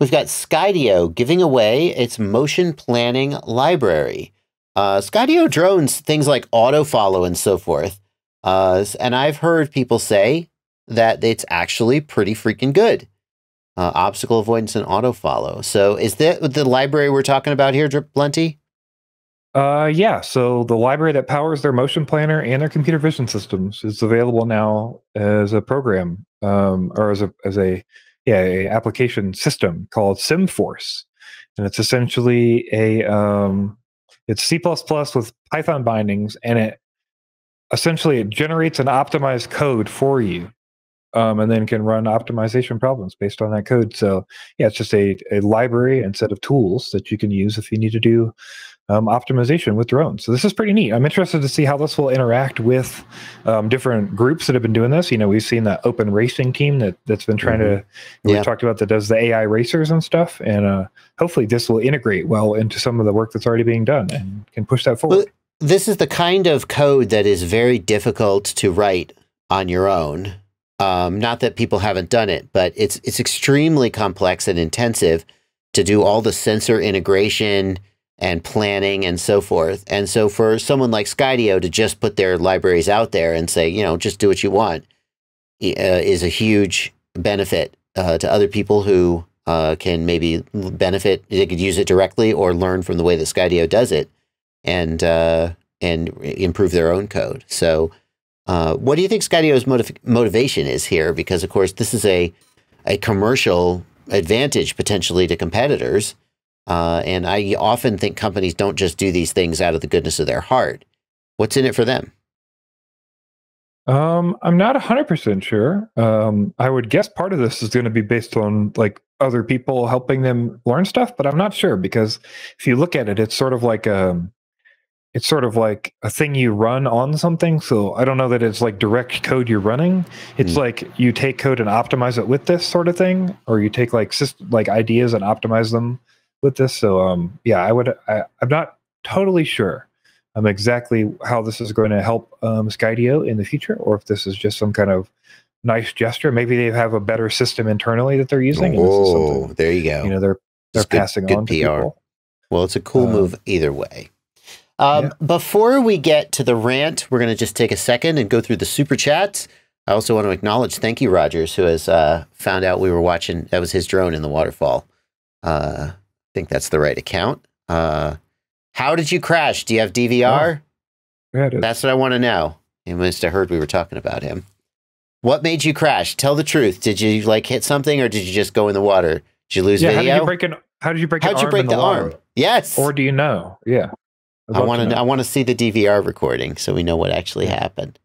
we've got Skydio giving away its motion planning library. Uh, Skydio drones things like auto follow and so forth. Uh, and I've heard people say that it's actually pretty freaking good. Uh, obstacle avoidance and auto follow. So, is that the library we're talking about here, Drip Plenty? Uh, yeah. So the library that powers their motion planner and their computer vision systems is available now as a program, um, or as a as a a application system called SymForce, and it's essentially a um, it's C with Python bindings, and it essentially it generates an optimized code for you um, and then can run optimization problems based on that code. So yeah, it's just a, a library and set of tools that you can use if you need to do um, optimization with drones. So this is pretty neat. I'm interested to see how this will interact with um, different groups that have been doing this. You know, we've seen that open racing team that that's been trying mm-hmm. to. We yeah. talked about that does the AI racers and stuff, and uh, hopefully this will integrate well into some of the work that's already being done and can push that forward. Well, this is the kind of code that is very difficult to write on your own. Um, not that people haven't done it, but it's it's extremely complex and intensive to do all the sensor integration and planning and so forth. And so for someone like Skydio to just put their libraries out there and say, you know, just do what you want, uh, is a huge benefit uh, to other people who uh, can maybe benefit. They could use it directly or learn from the way that Skydio does it, and uh, and improve their own code. So, uh, what do you think Skydio's motiv- motivation is here? Because of course, this is a a commercial advantage potentially to competitors. Uh, and I often think companies don't just do these things out of the goodness of their heart. What's in it for them? Um, I'm not 100% sure. Um, I would guess part of this is going to be based on like other people helping them learn stuff, but I'm not sure because if you look at it, it's sort of like a, um, it's sort of like a thing you run on something. So I don't know that it's like direct code you're running. It's mm. like you take code and optimize it with this sort of thing, or you take like system, like ideas and optimize them with this. So um, yeah, I would. I, am not totally sure um, exactly how this is going to help um, Skydio in the future, or if this is just some kind of nice gesture. Maybe they have a better system internally that they're using. Oh, there you go. You know, they're they're it's passing good, on good PR. People. Well, it's a cool um, move either way. Um, yeah. Before we get to the rant, we're going to just take a second and go through the super chats. I also want to acknowledge, thank you, Rogers, who has uh, found out we were watching. That was his drone in the waterfall. Uh, think that's the right account. Uh, how did you crash? Do you have DVR? Oh, yeah, that's what I want to know. He must have heard we were talking about him. What made you crash? Tell the truth. Did you like hit something, or did you just go in the water? Did you lose yeah, video? How did you break an? How did you break? How'd you break the, the arm? Yes. Or do you know? Yeah. I want to. I want to see the DVR recording so we know what actually happened.